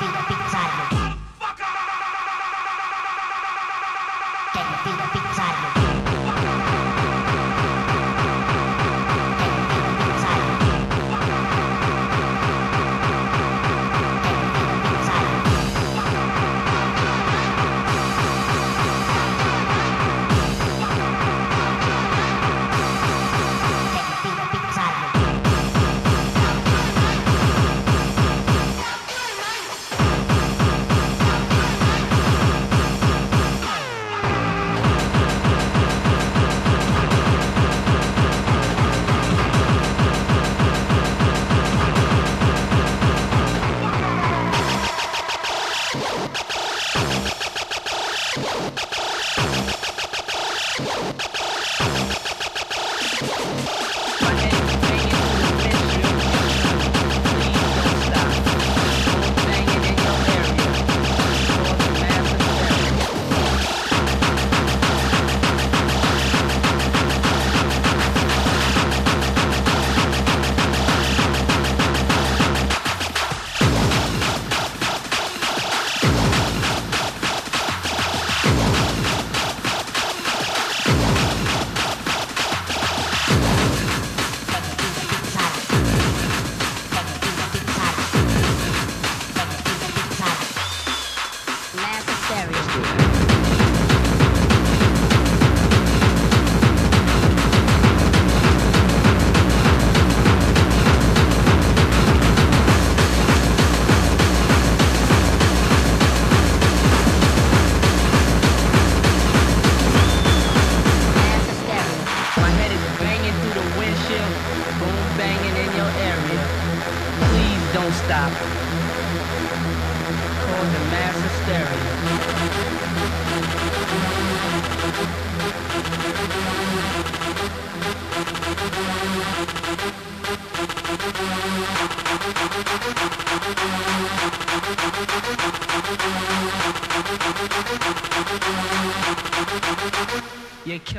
ติดติดใจ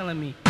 You're me.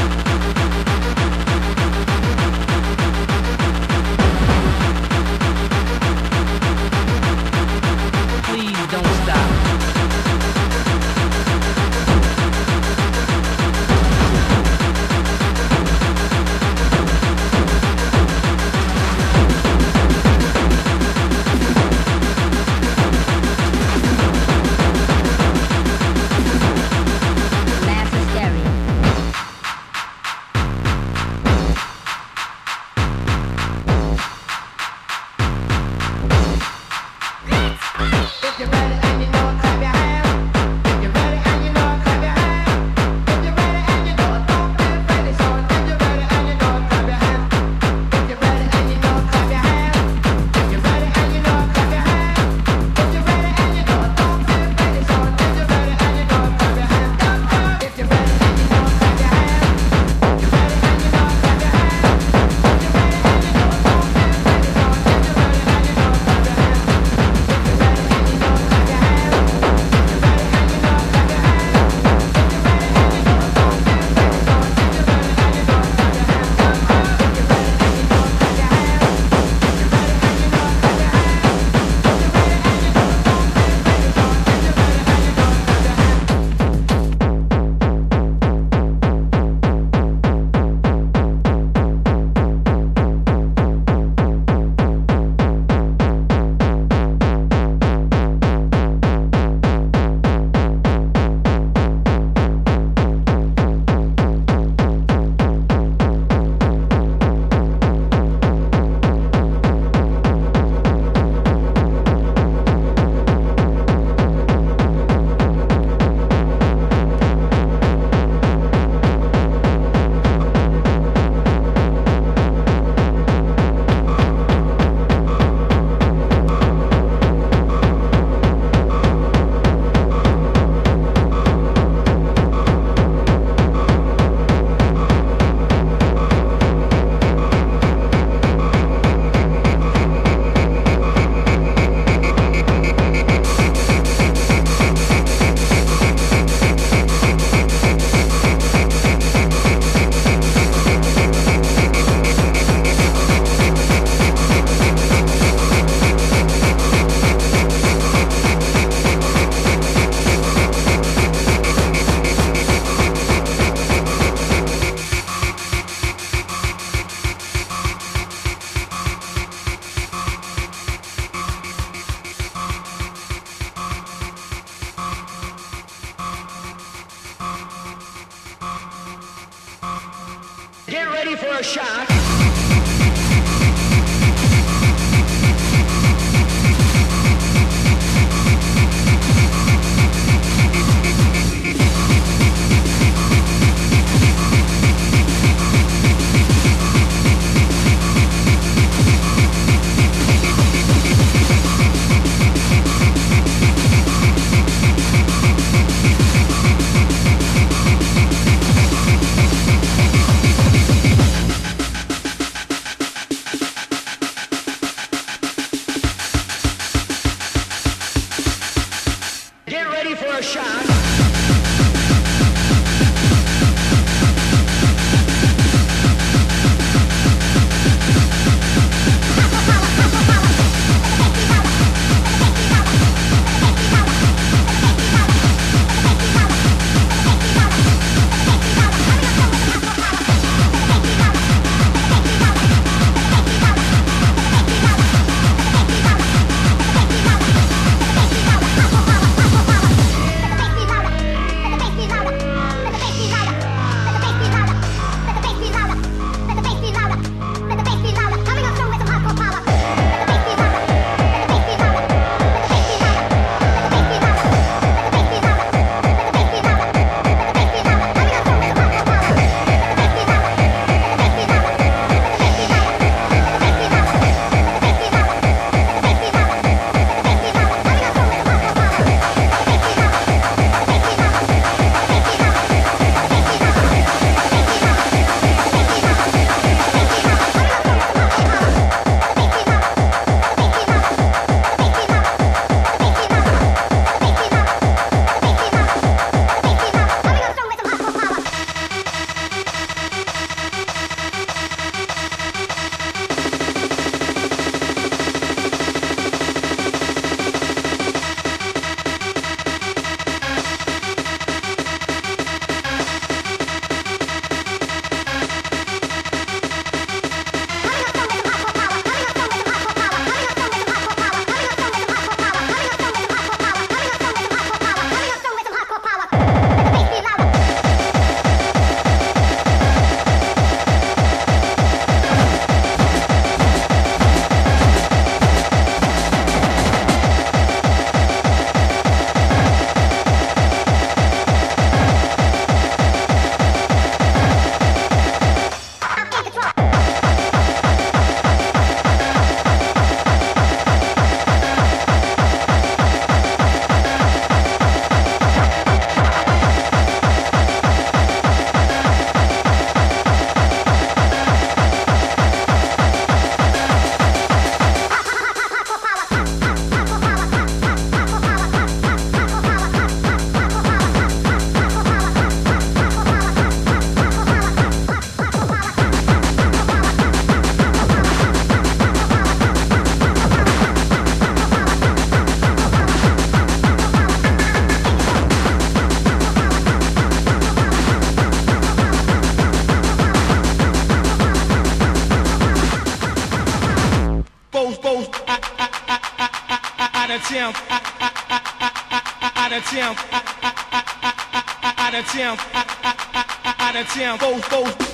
go, go.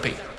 Therapy.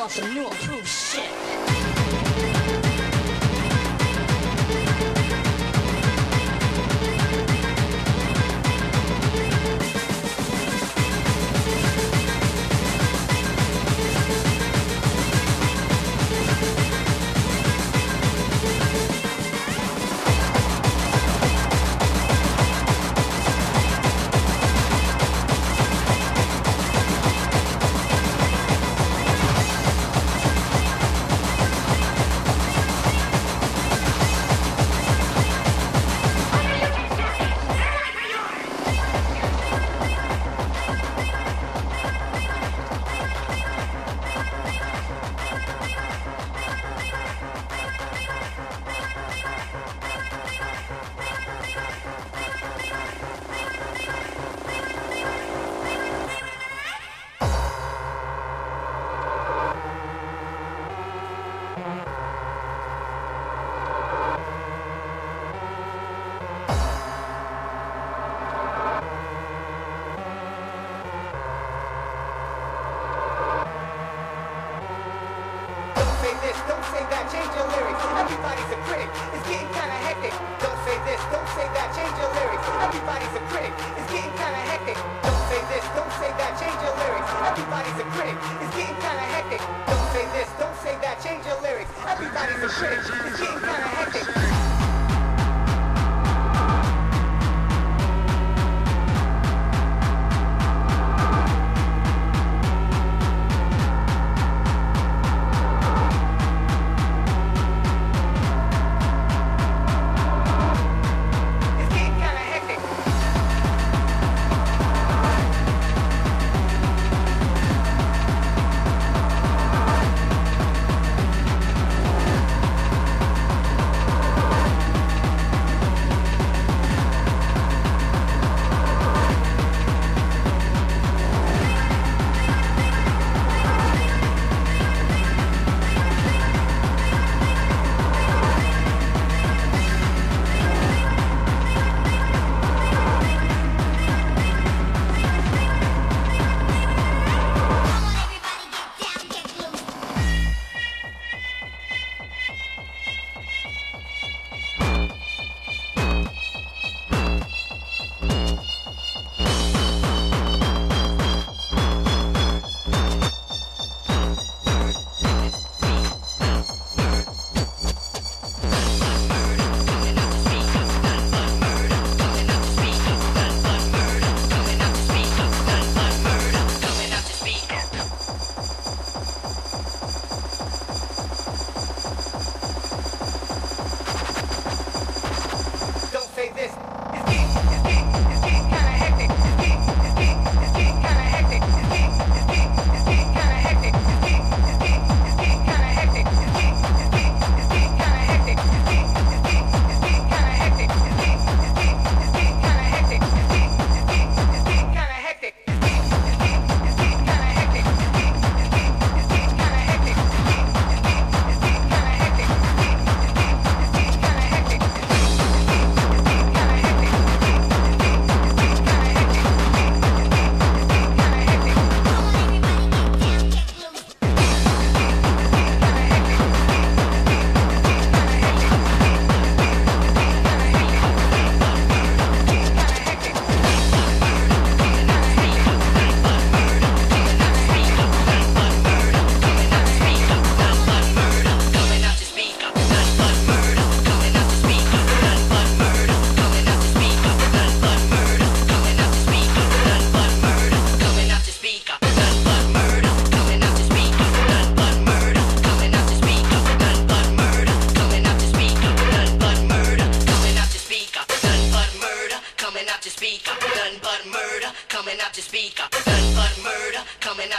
off some new improved shit.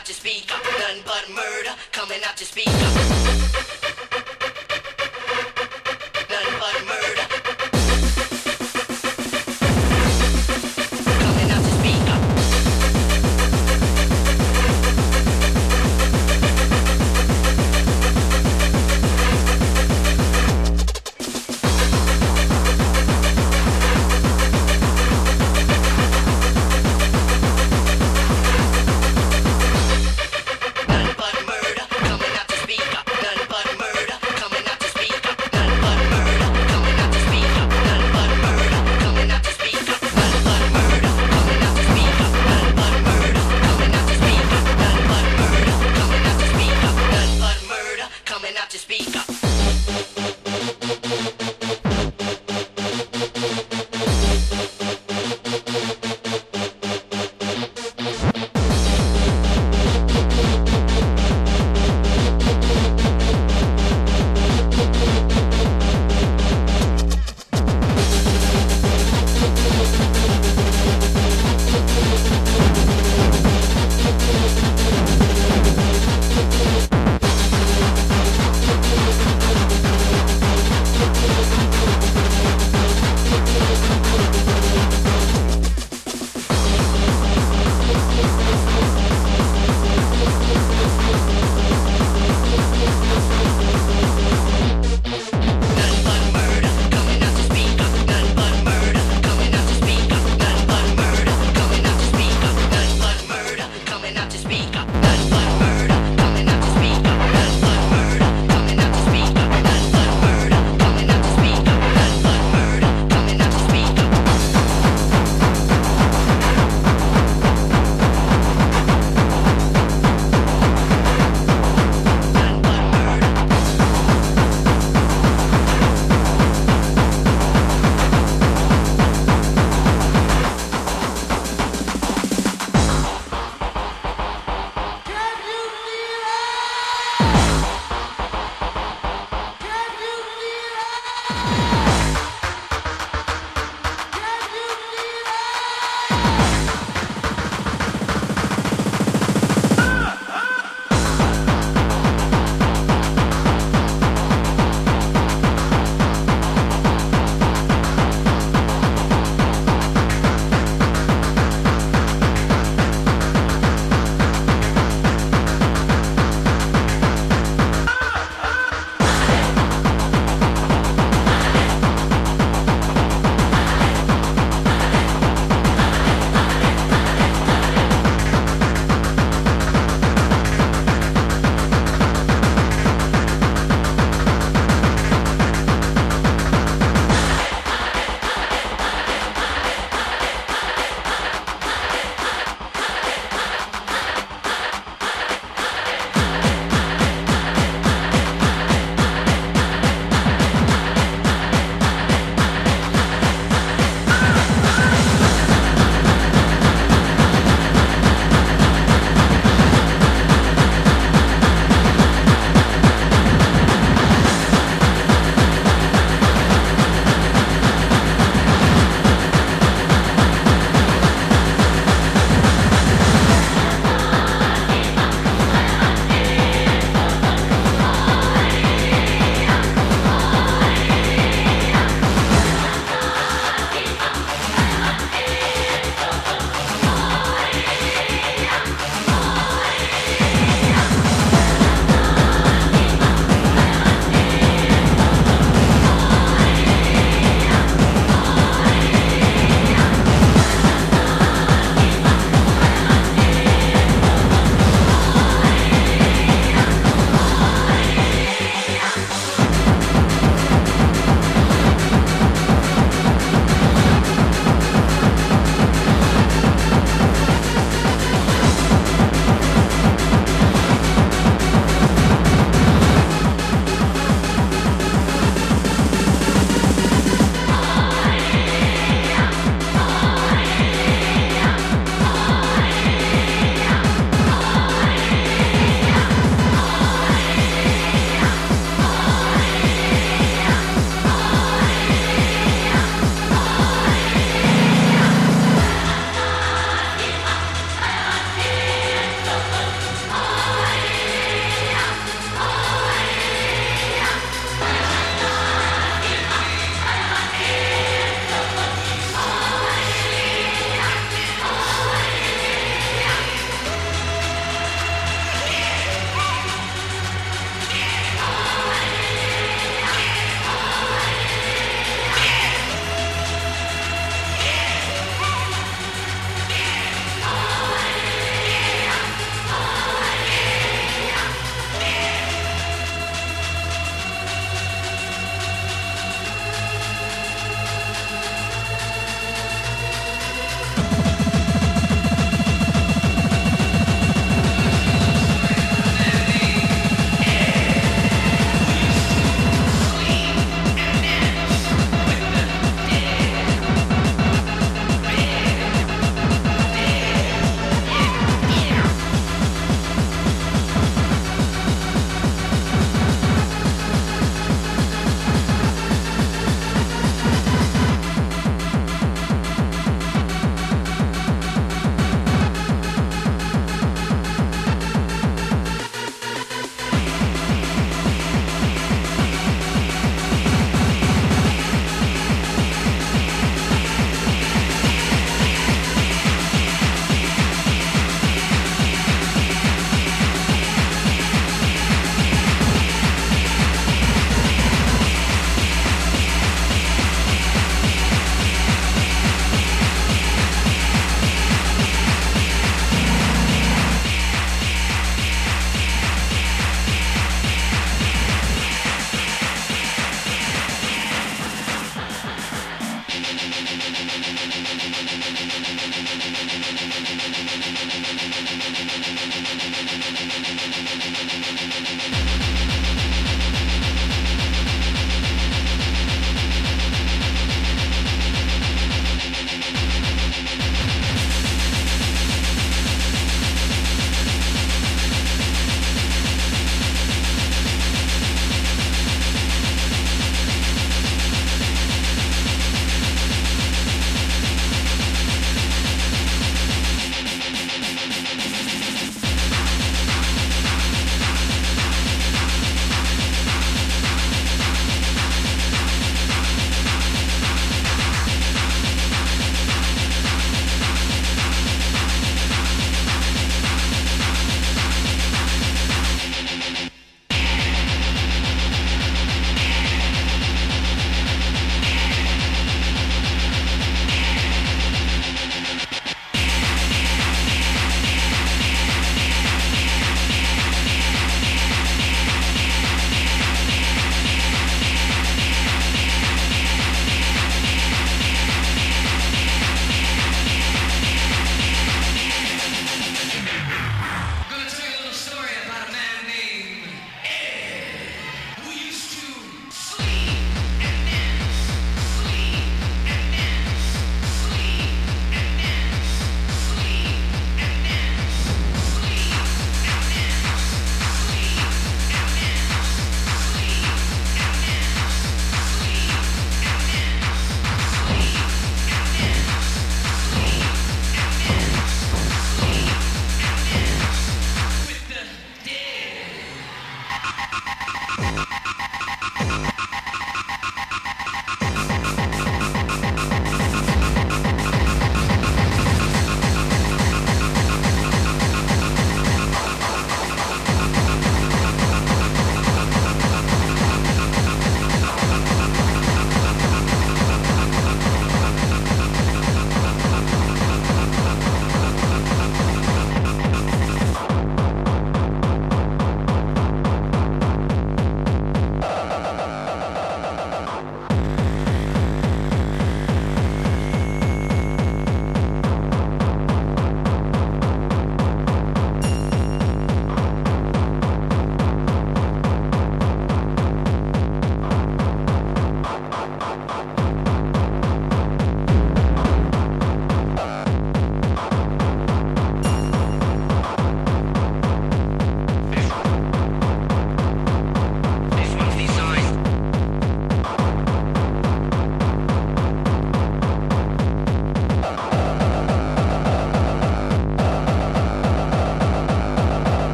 out your speaker. Nothing but murder coming out your speaker.